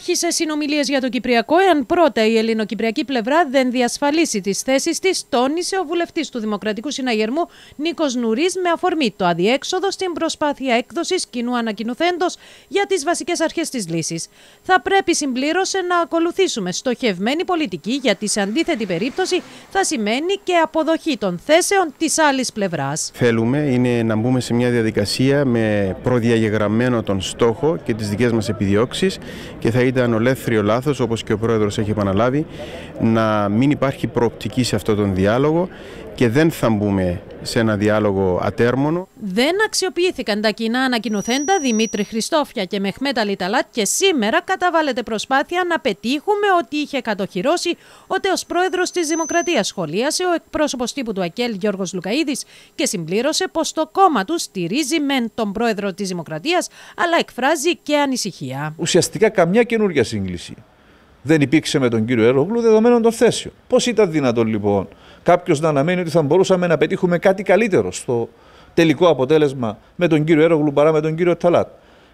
όχι σε συνομιλίες για το Κυπριακό, εάν πρώτα η ελληνοκυπριακή πλευρά δεν διασφαλίσει τις θέσεις της, τόνισε ο βουλευτής του Δημοκρατικού Συναγερμού Νίκος Νουρίς με αφορμή το αδιέξοδο στην προσπάθεια έκδοσης κοινού ανακοινουθέντο για τις βασικές αρχές της λύσης. Θα πρέπει, συμπλήρωσε, να ακολουθήσουμε στοχευμένη πολιτική, γιατί σε αντίθετη περίπτωση θα σημαίνει και αποδοχή των θέσεων της άλλης πλευράς. Θέλουμε είναι να μπούμε σε μια διαδικασία με προδιαγεγραμμένο τον στόχο και τις δικές μας επιδιώξεις και θα ήταν ολέθριο λάθος, όπως και ο Πρόεδρος έχει επαναλάβει, να μην υπάρχει προοπτική σε αυτόν τον διάλογο και δεν θα μπούμε σε ένα διάλογο ατέρμονο. Δεν αξιοποιήθηκαν τα κοινά ανακοινωθέντα Δημήτρη Χριστόφια και Μεχμέτα Λιταλάτ και σήμερα καταβάλλεται προσπάθεια να πετύχουμε ότι είχε κατοχυρώσει ο τέος πρόεδρος της Δημοκρατίας σχολίασε ο εκπρόσωπος τύπου του ΑΚΕΛ Γιώργος Λουκαίδης και συμπλήρωσε πως το κόμμα του στηρίζει μεν τον πρόεδρο της Δημοκρατίας αλλά εκφράζει και ανησυχία. Ουσιαστικά καμιά καινούργια σύγκληση δεν υπήρξε με τον κύριο Έρογλου δεδομένων των θέσεων. Πώς ήταν δυνατόν λοιπόν κάποιος να αναμένει ότι θα μπορούσαμε να πετύχουμε κάτι καλύτερο στο τελικό αποτέλεσμα με τον κύριο Έρογλου παρά με τον κύριο Ταλάτ.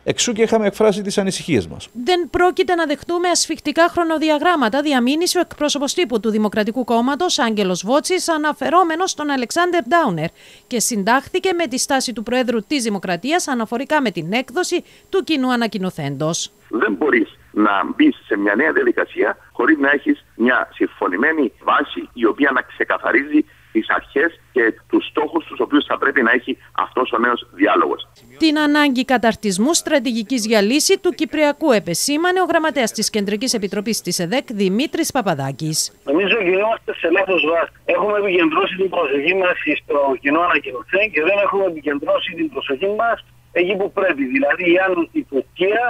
Εξού και είχαμε εκφράσει τις ανησυχίες μας. Δεν πρόκειται να δεχτούμε ασφιχτικά χρονοδιαγράμματα, διαμήνυσε ο εκπρόσωπος τύπου του Δημοκρατικού Κόμματος, Άγγελος Βότσης, αναφερόμενος στον Αλεξάνδερ Ντάουνερ, και συντάχθηκε με τη στάση του Προέδρου της Δημοκρατίας αναφορικά με την έκδοση του κοινού ανακοινωθέντο. Δεν μπορείς να μπεις σε μια νέα διαδικασία χωρίς να έχεις μια συμφωνημένη βάση η οποία να ξεκαθαρίζει τις αρχές και τους στόχους τους οποίους θα πρέπει να έχει αυτός ο νέος διάλογος. Την ανάγκη καταρτισμού στρατηγικής για λύση του Κυπριακού επεσήμανε ο γραμματέας της Κεντρικής Επιτροπής της ΕΔΕΚ Δημήτρης Παπαδάκης. Νομίζω ότι είμαστε σε λάθος βάση. Έχουμε επικεντρώσει την προσοχή μας στο κοινό ανακοινωθέν και δεν έχουμε επικεντρώσει την προσοχή μας εκεί που πρέπει. Δηλαδή, αν η Τουρκία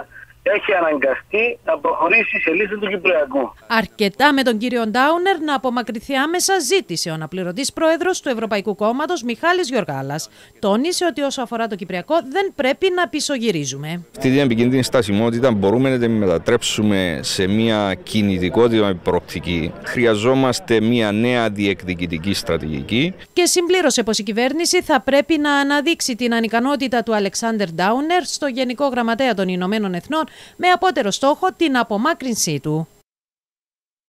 έχει αναγκαστεί να προχωρήσει σε λύση του Κυπριακού. Αρκετά με τον κύριο Ντάουνερ να απομακρυνθεί άμεσα, ζήτησε ο αναπληρωτής πρόεδρος του Ευρωπαϊκού Κόμματος Μιχάλης Γιοργάλα. Τόνισε ότι όσο αφορά το Κυπριακό δεν πρέπει να πισωγυρίζουμε. Αυτή την επικίνδυνη στασιμότητα μπορούμε να την μετατρέψουμε σε μια κινητικότητα με προοπτική. Χρειαζόμαστε μια νέα διεκδικητική στρατηγική. Και συμπλήρωσε πως η κυβέρνηση θα πρέπει να αναδείξει την ανικανότητα του Αλεξάνδρ Ντάουνερ στο Γενικό Γραμματέα των Ηνωμένων Εθνών με απότερο στόχο την απομάκρυνσή του.